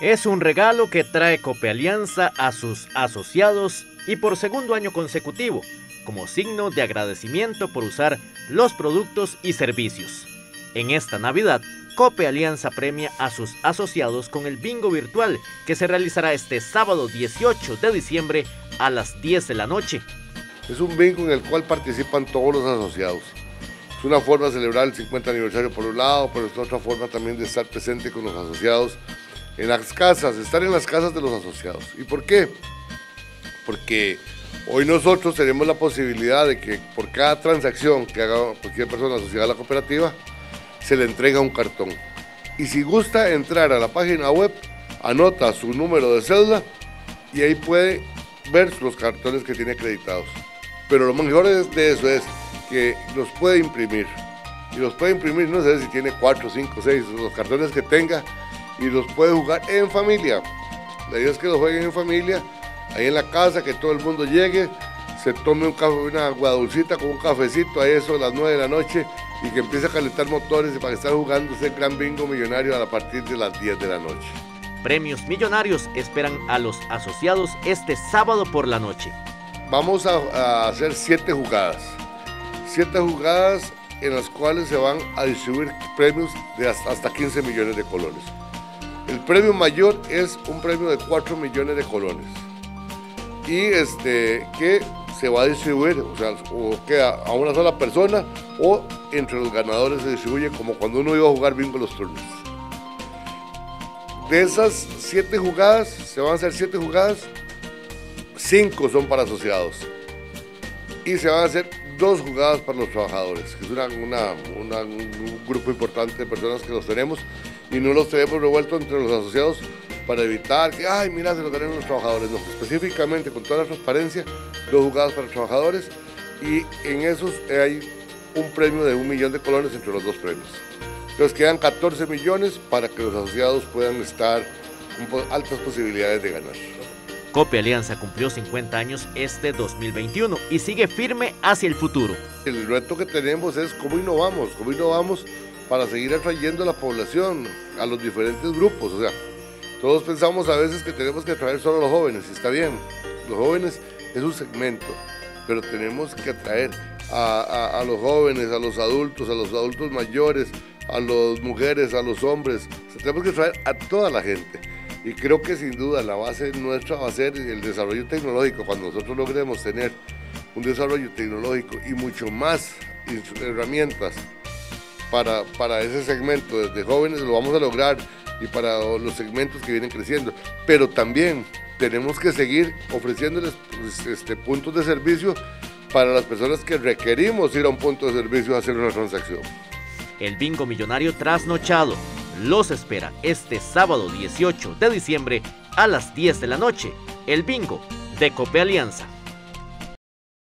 Es un regalo que trae Cope Alianza a sus asociados y por segundo año consecutivo, como signo de agradecimiento por usar los productos y servicios. En esta Navidad, Cope Alianza premia a sus asociados con el bingo virtual que se realizará este sábado 18 de diciembre a las 10 de la noche. Es un bingo en el cual participan todos los asociados. Es una forma de celebrar el 50 aniversario por un lado, pero es otra forma también de estar presente con los asociados en las casas, estar en las casas de los asociados. ¿Y por qué? Porque hoy nosotros tenemos la posibilidad de que por cada transacción que haga cualquier persona asociada a la cooperativa, se le entrega un cartón. Y si gusta entrar a la página web, anota su número de cédula y ahí puede ver los cartones que tiene acreditados. Pero lo mejor de eso es que los puede imprimir. Y los puede imprimir, no sé si tiene 4, 5, 6, los cartones que tenga, y los puede jugar en familia. La idea es que los jueguen en familia, ahí en la casa, que todo el mundo llegue, se tome un café, una agua dulcita con un cafecito a eso a las 9 de la noche y que empiece a calentar motores para que estar jugando ese gran bingo millonario a partir de las 10 de la noche. Premios millonarios esperan a los asociados este sábado por la noche. Vamos a, hacer siete jugadas. Siete jugadas en las cuales se van a distribuir premios de hasta 15 millones de colones. El premio mayor es un premio de 4 millones de colones. Y este, que se va a distribuir, o sea, o queda a una sola persona o entre los ganadores se distribuye como cuando uno iba a jugar bingo los turnos. De esas siete jugadas, se van a hacer siete jugadas, cinco son para asociados. Y se van a hacer dos jugadas para los trabajadores, que es un grupo importante de personas que los tenemos y no los tenemos revueltos entre los asociados para evitar que, ay, mira, se lo tenemos los trabajadores. No, específicamente con toda la transparencia, dos jugadas para los trabajadores y en esos hay un premio de un millón de colones entre los dos premios. Entonces quedan 14 millones para que los asociados puedan estar con altas posibilidades de ganar. Copia Alianza cumplió 50 años este 2021 y sigue firme hacia el futuro. El reto que tenemos es cómo innovamos, cómo innovamos para seguir atrayendo a la población, a los diferentes grupos. O sea, todos pensamos a veces que tenemos que atraer solo a los jóvenes, y está bien, los jóvenes es un segmento, pero tenemos que atraer a, los jóvenes, a los adultos, a los adultos mayores, a las mujeres, a los hombres. tenemos que atraer a toda la gente. Y creo que sin duda la base nuestra va a ser el desarrollo tecnológico. Cuando nosotros logremos tener un desarrollo tecnológico y mucho más herramientas para, para ese segmento desde jóvenes, lo vamos a lograr y para los segmentos que vienen creciendo. Pero también tenemos que seguir ofreciéndoles pues, este, puntos de servicio para las personas que requerimos ir a un punto de servicio a hacer una transacción. El bingo millonario trasnochado los espera este sábado 18 de diciembre a las 10 de la noche. El bingo de Cope Alianza.